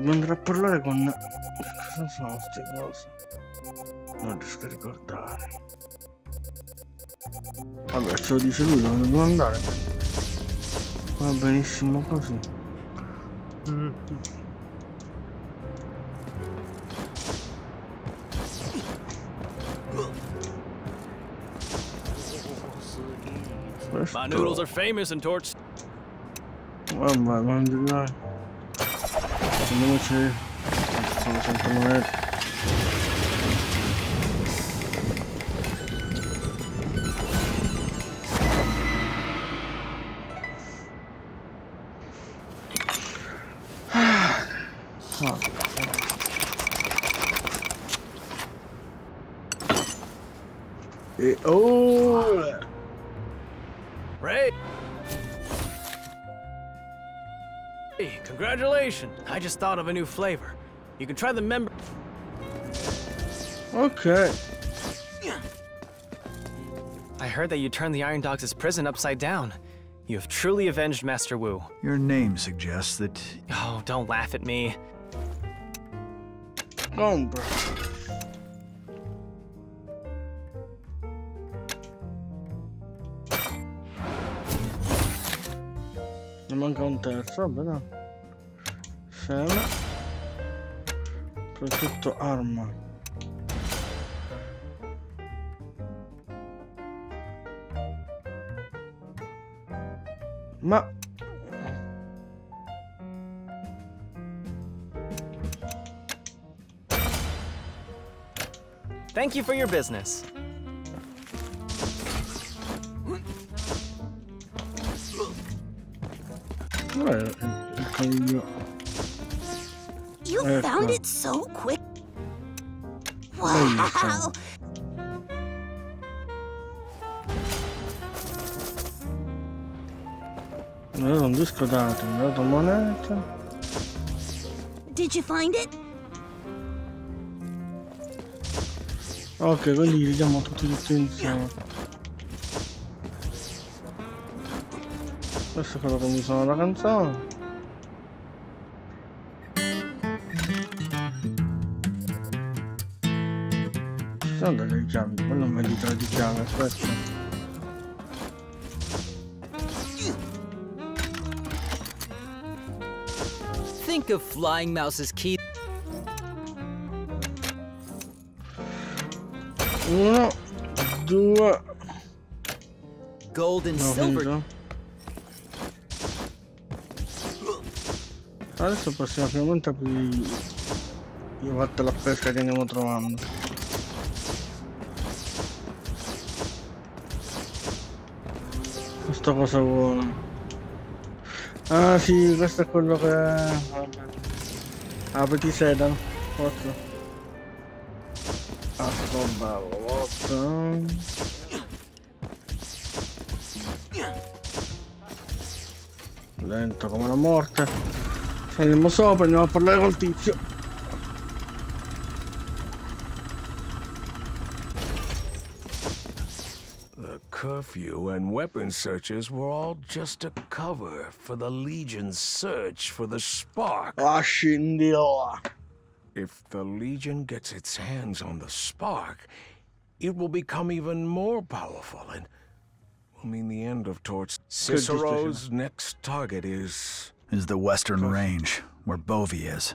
Devo andare a parlare con... Cosa sono queste cose? Non riesco a ricordare. Vabbè, ce lo dice lui dove devo andare. Va benissimo così. Mm. My noodles are famous in Torch. Vabbè, mandi some miniature. Some miniature just thought of a new flavor. You can try the member. Okay. I heard that you turned the Iron Dogs' prison upside down. You have truly avenged Master Wu. Your name suggests that... Oh, don't laugh at me. Compra. Ne manca un terzo, vabbè dai. Seme. Soprattutto arma. Ma... Thank you for your business. Wow! Dato un disco. Did you find it? Ok, quindi li diamo tutti tutti insieme. Questo è quello che mi sono la canzone. Sono delle chiavi, quello mi dita di chiave, aspetta. Think of Flying Mouse's key. Uno, due, Gold and no, silver. Adesso possiamo finalmente aprire le fatte la pesca che andiamo trovando. Questa cosa buona. Ah sì, questo è quello che... Vabbè. Apriti sedano. Forza. Ah, roba forza. Lento come la morte. Saliamo sopra, andiamo a parlare col tizio. Curfew and weapon searches were all just a cover for the Legion's search for the spark. If the Legion gets its hands on the spark, it will become even more powerful and will mean the end of Torch. Cicero's next target is Is the Western Range, where Bovie is.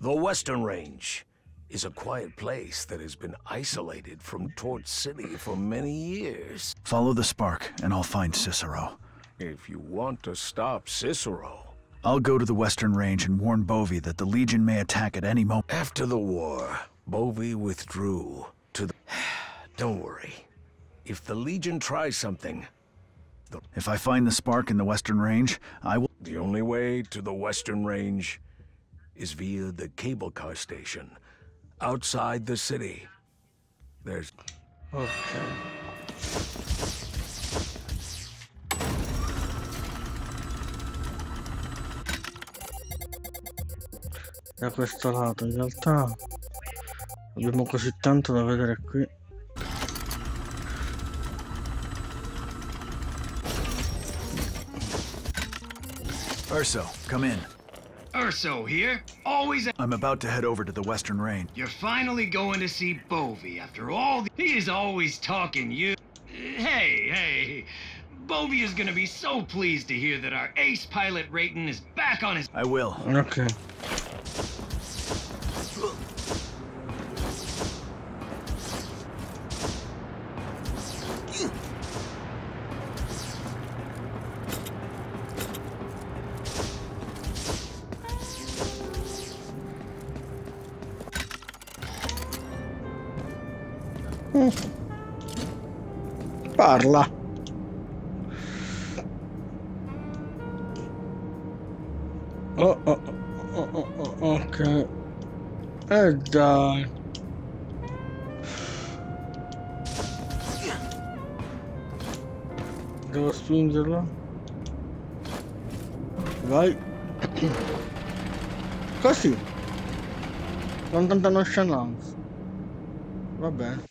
the Western Range. Is a quiet place that has been isolated from Torch City for many years. Follow the spark, and I'll find Cicero. If you want to stop Cicero, I'll go to the Western Range and warn Bovie that the Legion may attack at any moment. After the war, Bovie withdrew to the. Don't worry. If the Legion tries something, If I find the spark in the Western Range, I will. the only way to the Western Range is via the cable car station outside the city. There's. Ok. Da questo lato in realtà abbiamo così tanto da vedere qui. Urso, come in. Urso here. Always. A- I'm about to head over to the Western Range. You're finally going to see Bovey after all. The- he is always talking you. Hey, hey. Bovey is gonna be so pleased to hear that our ace pilot rating is back on his. I will. Ok. Parla. Oh, oh, oh, oh, oh, ok. Eh dai. Devo spingerlo? Vai. Così. Con tanta nonchalance. Va bene.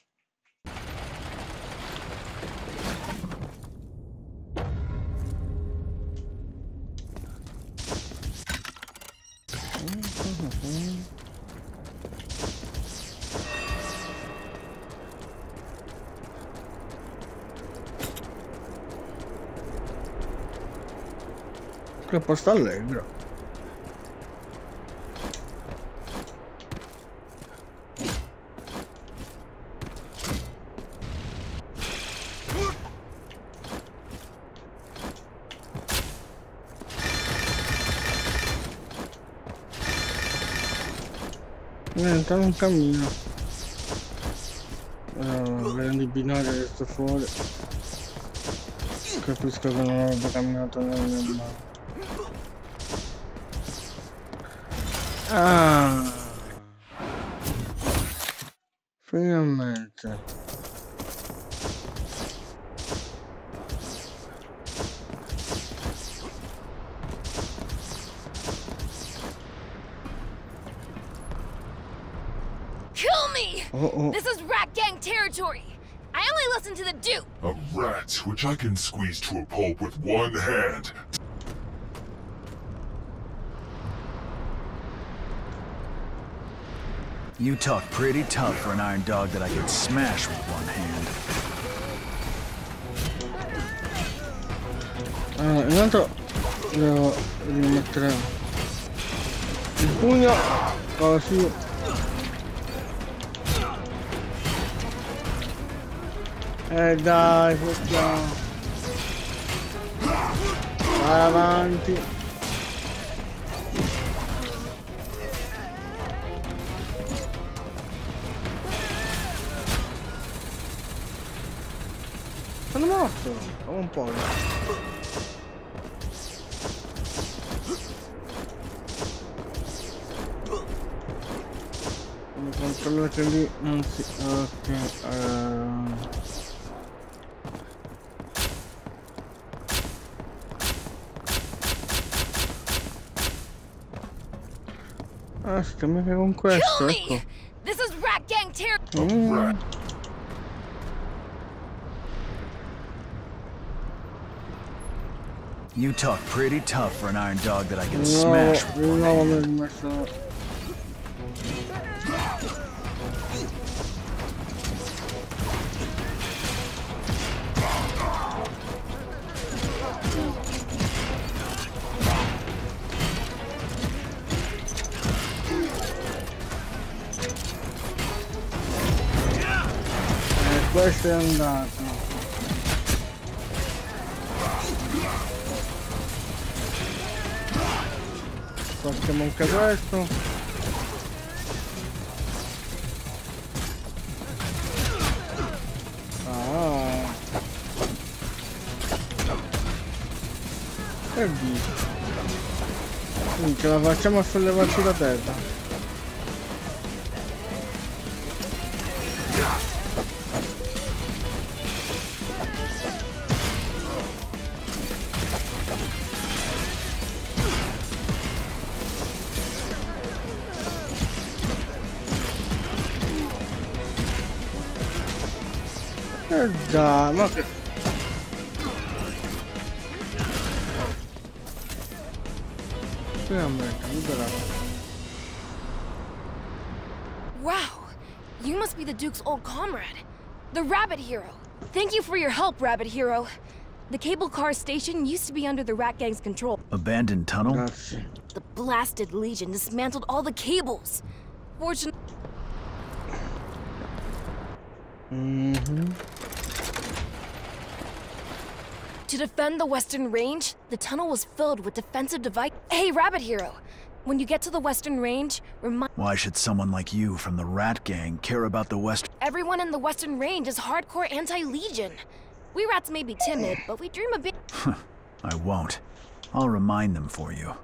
Che posto allegro. Non cammino. Uh, vedo i binari adesso fuori. Capisco che non avrebbe camminato mia mano. Ah. Finalmente. Oh, oh. This is Rat Gang territory. I only listen to the Duke. A rat which I can squeeze to a pulp with one hand. You talk pretty tough for an iron dog that I could smash with one hand. Allora, intanto devo rimettere il pugno così. Eh dai, facciamo. Vai avanti. Sono morto, un po'. Che lì non si... Ok, eh... Ah, si cammina con Kill questo, me! ecco. This is Rat Gang territory. Mm. You talk pretty tough for an iron dog that I can No, smash with one no, hand. Andato. Facciamo anche questo. Ah. E via. Minchia, la facciamo a sollevarci da terra. Dai, ma che... Finalmente, liberato. Wow, you must be the Duke's old comrade, the Rabbit Hero. Thank you for your help, Rabbit Hero. The cable car station used to be under the Rat Gang's control. Abandoned tunnel? Grazie. The blasted Legion dismantled all the cables. Fortunately, Mhm. To defend the Western Range, the tunnel was filled with defensive device. Hey, Rabbit Hero, when you get to the Western Range, remind Why should someone like you from the Rat Gang care about the West? everyone in the Western Range is hardcore anti-Legion. We rats may be timid, but we dream a bit. I won't. I'll remind them for you.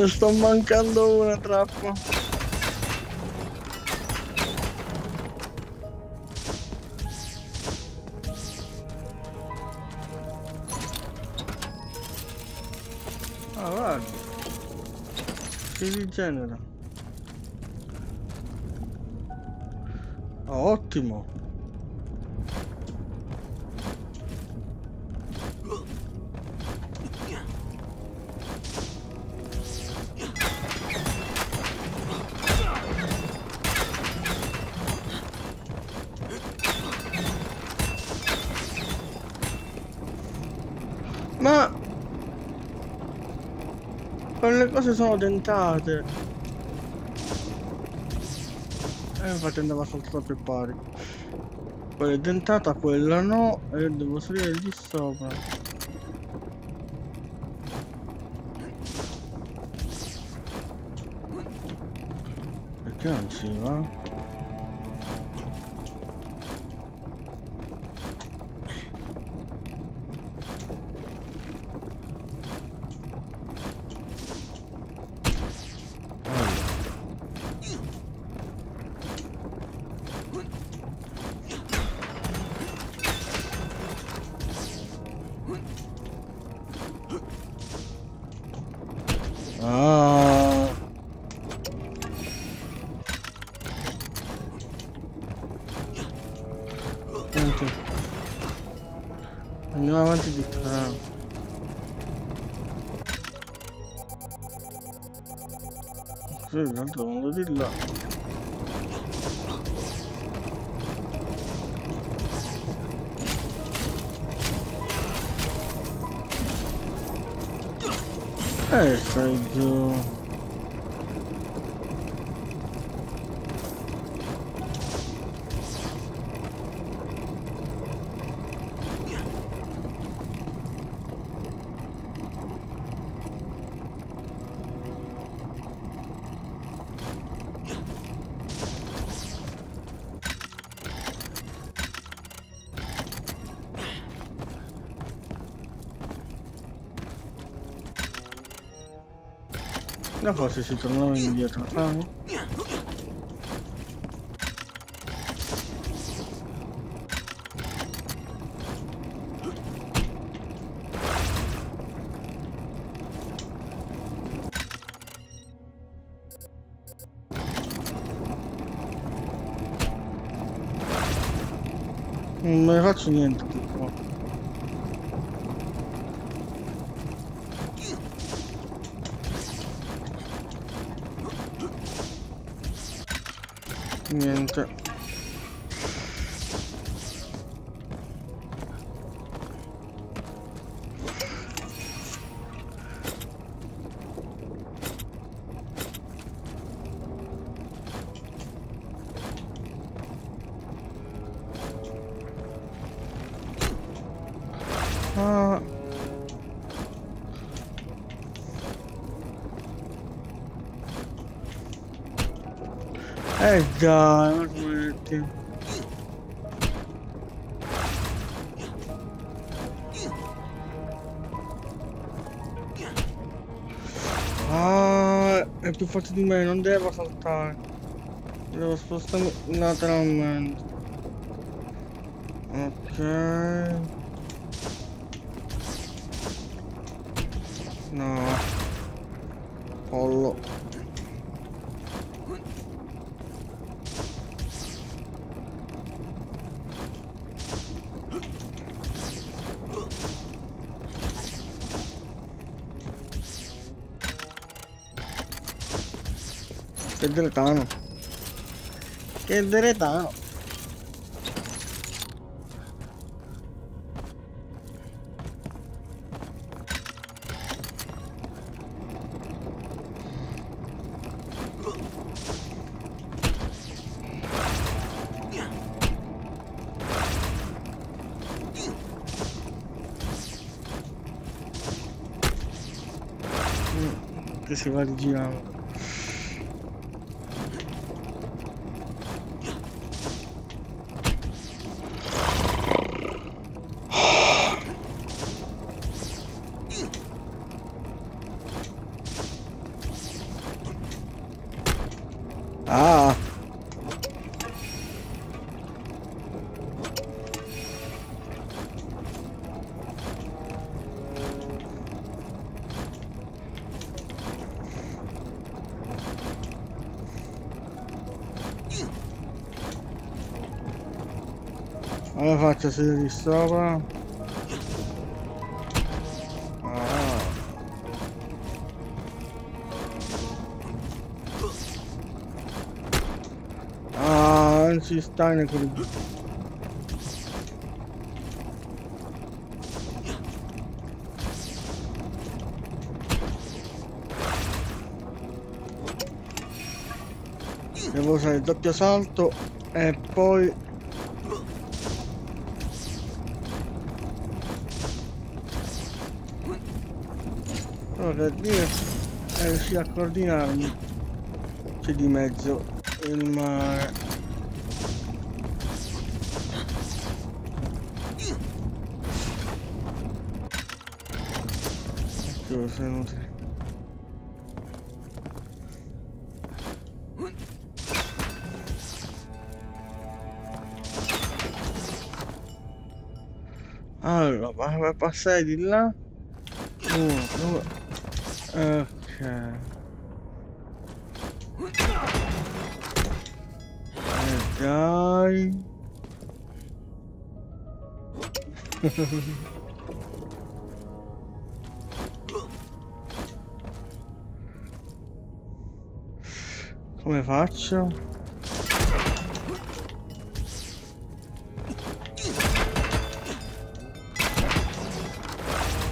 Ne sto mancando una troppo. Ah, guarda. Si rigenera. Ah, ottimo. Cose sono dentate. E infatti andava soltanto per pari. Quella è dentata, quella no. E devo salire di sopra. Perché non si va? Sì, tanto vengo di là. Eh, stai giù. Na pasy się ciągnąłem idiota. No, raczej nie. Merda, merda. Ah, é più forte di me, non devo saltare. Devo spostarmi lateralmente. Ok. ಕೆದ್ದರೆ ತಾನು ಕೆದ್ದರೆ ತಾನು शिवाजी जी हाँ Allora faccio sedere di sopra. Ah. Ah, non ci sta in quel... Devo usare il doppio salto e poi... cosa per dire è riuscire a coordinarmi. C'è di mezzo il mare. Ecco sono inutile allora passare di là? 1 2 Okay. I die. Come faccio?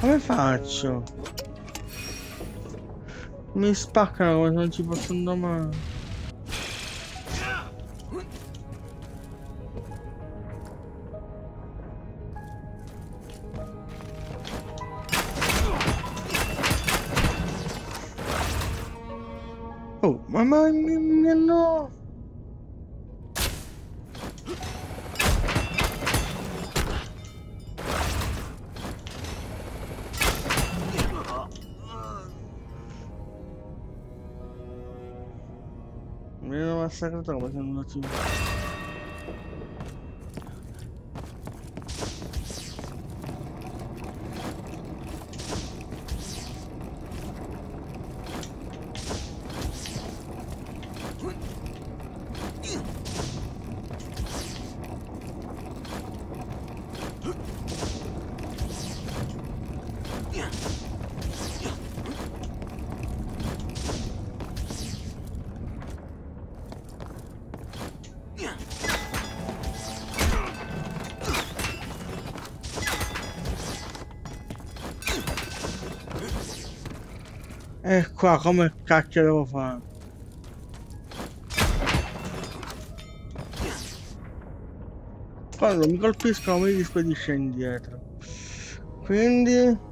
Come faccio? me esparcar, mas não tipo assim dá uma. Oh, mamãe, menino. sacra tá batendo no outro. qua come cacchio devo fare? Quando mi colpiscono mi rispedisce indietro. Quindi...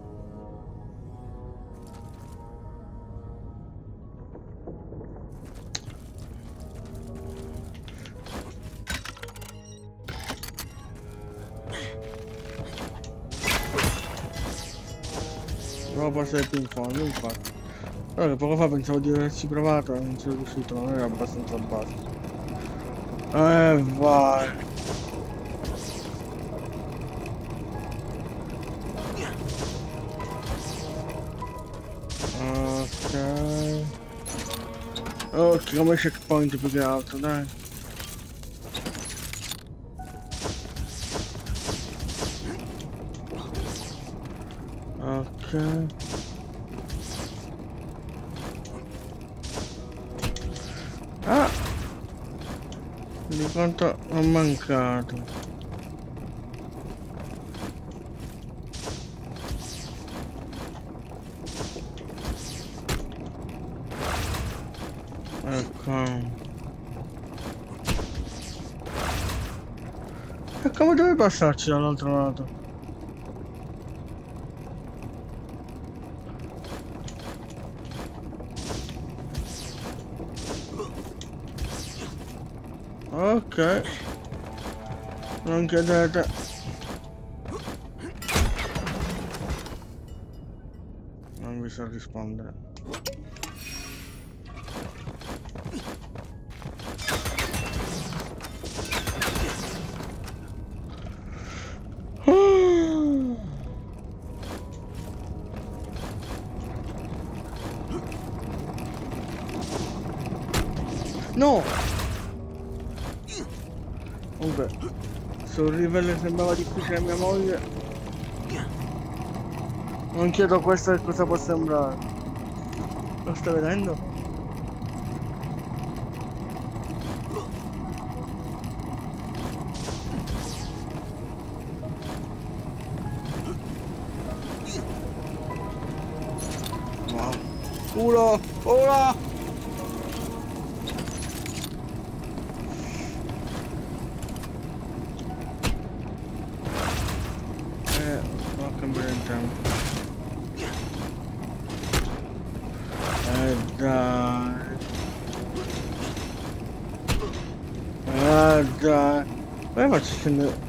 Roba sei più in fondo infatti. Che poco fa pensavo di averci provato e non sono riuscito, non era abbastanza basso. Eh, vai. Ok. Ok, come checkpoint più che altro, dai. Quanto ho mancato. Ecco. E come dove passarci dall'altro lato? Ok. Non chiedete. Non vi so rispondere. Livello sembrava difficile mia moglie. Non chiedo questo che cosa può sembrare. Lo stai vedendo? Wow. Culo! Ora! 踏む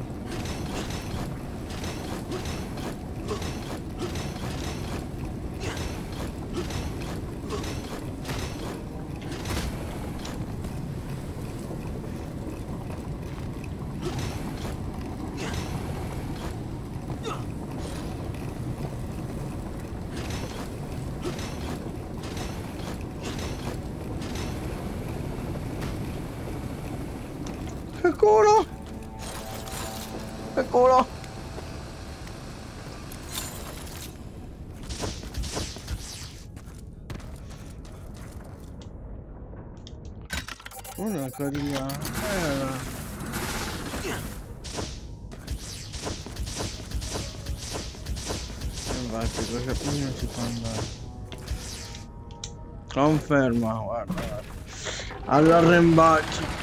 心 Che culo! Che culo! Una carina. Eh. Infatti, cosa prima si può andare? Conferma, guarda. guarda. All'arrembacci.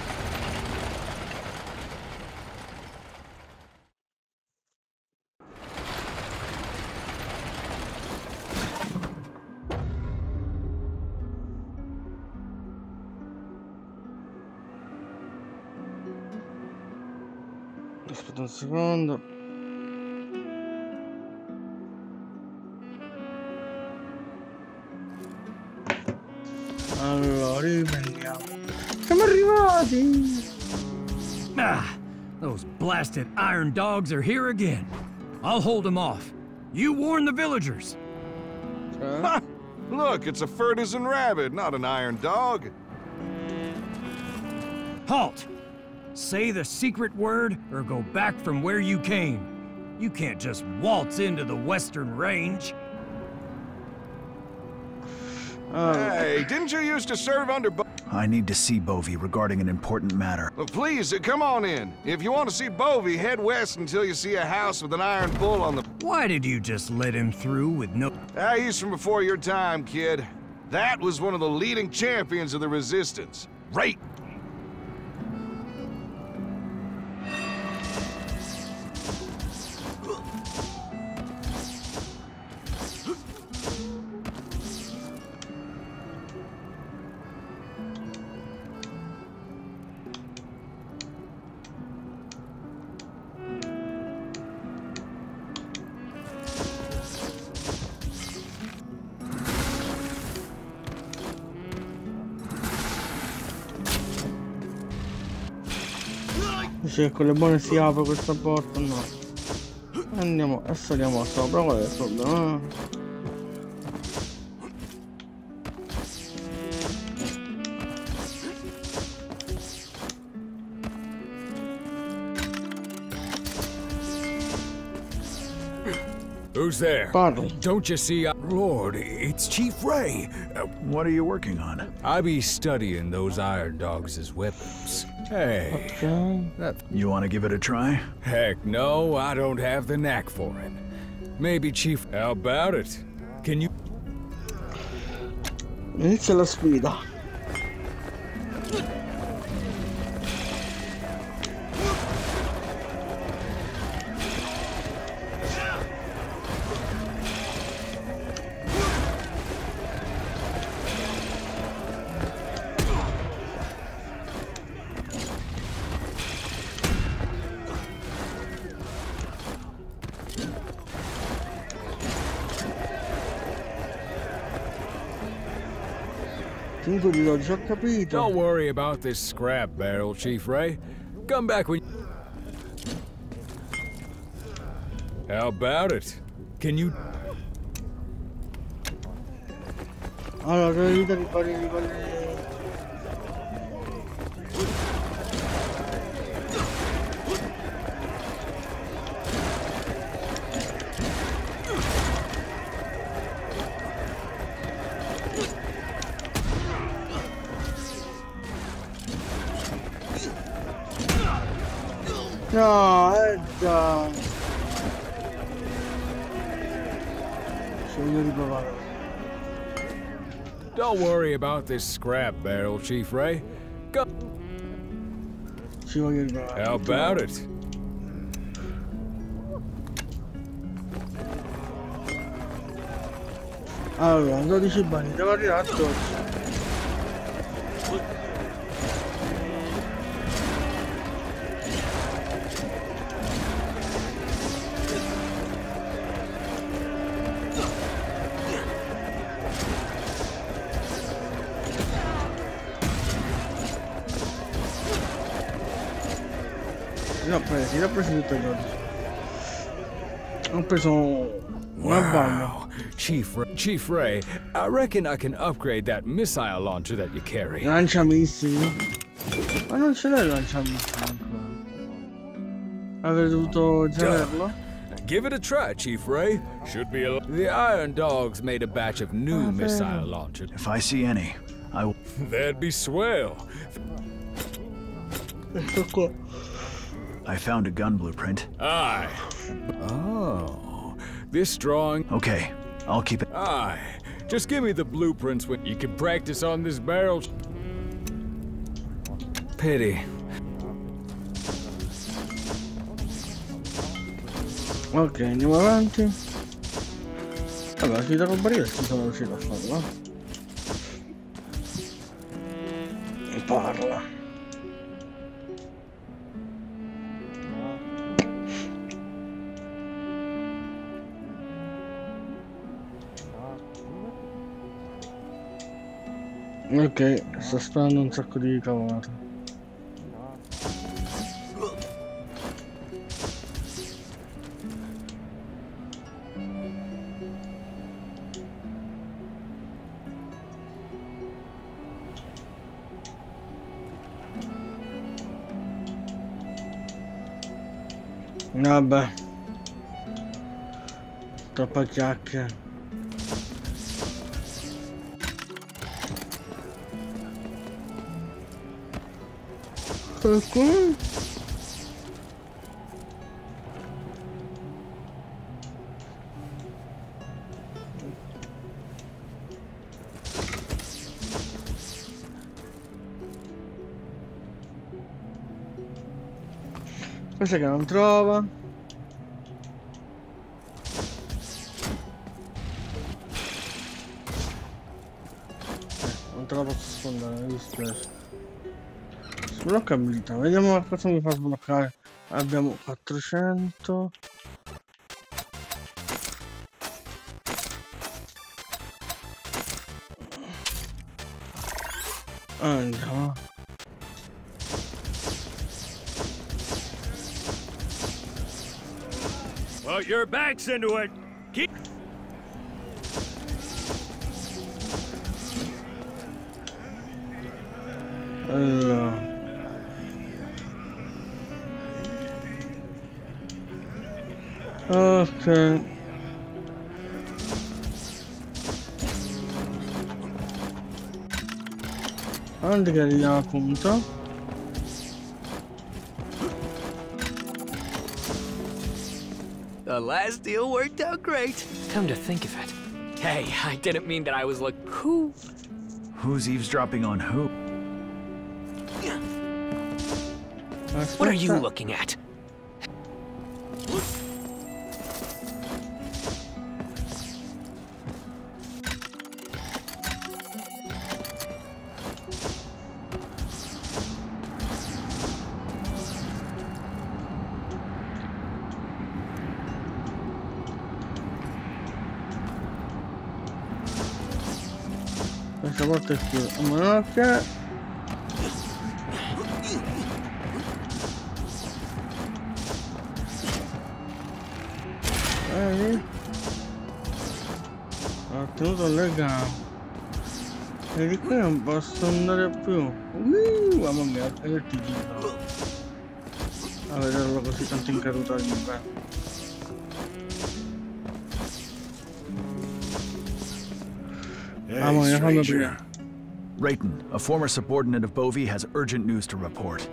Aspetta un secondo. Allora, riprendiamo. Siamo arrivati! Ah, those blasted iron dogs are here again. I'll hold them off. You warn the villagers. Cioè? Look, it's a Furtisan rabbit, not an iron dog. Halt! Say the secret word or go back from where you came. You can't just waltz into the Western Range. Oh, Hey, didn't you used to serve under Bo- I need to see Bovey regarding an important matter. Well, please, uh, come on in. If you want to see Bovey, head west until you see a house with an iron bull on the... Why did you just let him through with no... Ah, he's from before your time, kid. That was one of the leading champions of the Resistance. Right. Con le buone si apre questa porta? No. Andiamo e saliamo sopra, qual è il problema? Who's there? Parli. Don't you see? I Lord, it's Chief Ray. Uh, What are you working on? I be studying those Iron Dogs as weapons. Hey, Ok. that You want to give it a try? heck no, I don't have the knack for it. Maybe Chief, how about it? Can you? Inizia la Don't worry about this scrap barrel, Chief Ray. Come back when. How about it? Can you? about this scrap barrel, Chief Ray. Go. How about it? Ah, I'm going to shoot bunny. Never did ask presi, ne ho presi tutti um gli oggi. Ho preso una bagna. Wow, Chief Ray, Chief Ray, I reckon I can upgrade that missile launcher that you carry. Lanciamissili? Ma non ce l'hai il lanciamissili ancora. Avrei dovuto generarlo? Give it a try, Chief Ray. Should be a. The Iron Dogs made a batch of new ah, missile launchers. If I see any, I will. That'd be swell. Ecco qua. I found a gun blueprint. Aye. Oh, this drawing. Okay, I'll keep it. Aye. Just give me the blueprints when you can practice on this barrel. Pity. Ok, andiamo avanti. Allora, si da barile ci sono riuscito a farlo. E parla. Ok, sto sparando un sacco di cavolate. Vabbè. Troppa chiacchiera. Perché? Questa che non trova. Non te la posso sfondare, mi dispiace. Blocca abilità, vediamo la cosa mi fa sbloccare. Abbiamo 400. Andiamo. Well, your back's into it. Keep... Allora. Ok. Avanti che arriviamo appunto. The last deal worked out great. Come to think of it. Hey, I didn't mean that I was look. Who? Who's eavesdropping on who? What are you looking at? Questa volta non che. Vedi? Ho tenuto le gambe. E di qui non posso andare più. Uh, mamma mia, che ti dico. A vederlo così tanto in caduta di me. Vamos, déjame stranger. Rayton, a former subordinate of Bovey, has urgent news to report.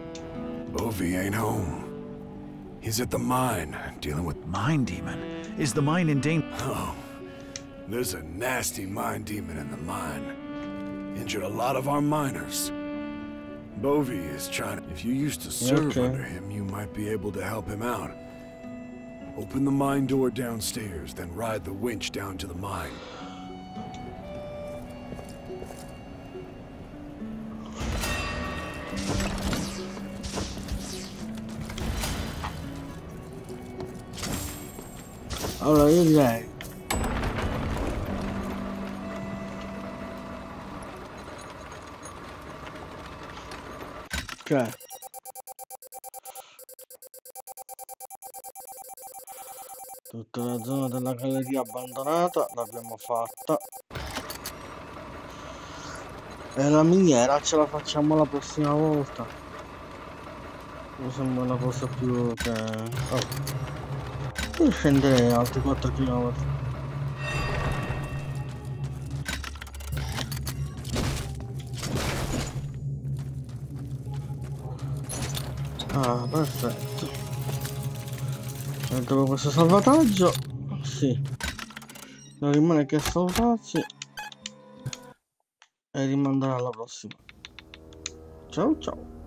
Bovey ain't home. He's at the mine, dealing with... Mine demon? Is the mine in danger? Oh. There's a nasty mine demon in the mine. Injured a lot of our miners. Bovey is trying to... If you used to serve Okay. under him, you might be able to help him out. Open the mine door downstairs, then ride the winch down to the mine. Allora io direi. Cioè Tutta la zona della galleria abbandonata l'abbiamo fatta. E la miniera ce la facciamo la prossima volta. Mi sembra una cosa più che... Oh. Io scenderei altri 4 km. Ah, perfetto. E dopo questo salvataggio, sì. Non rimane che salutarsi e rimandare alla prossima. Ciao ciao.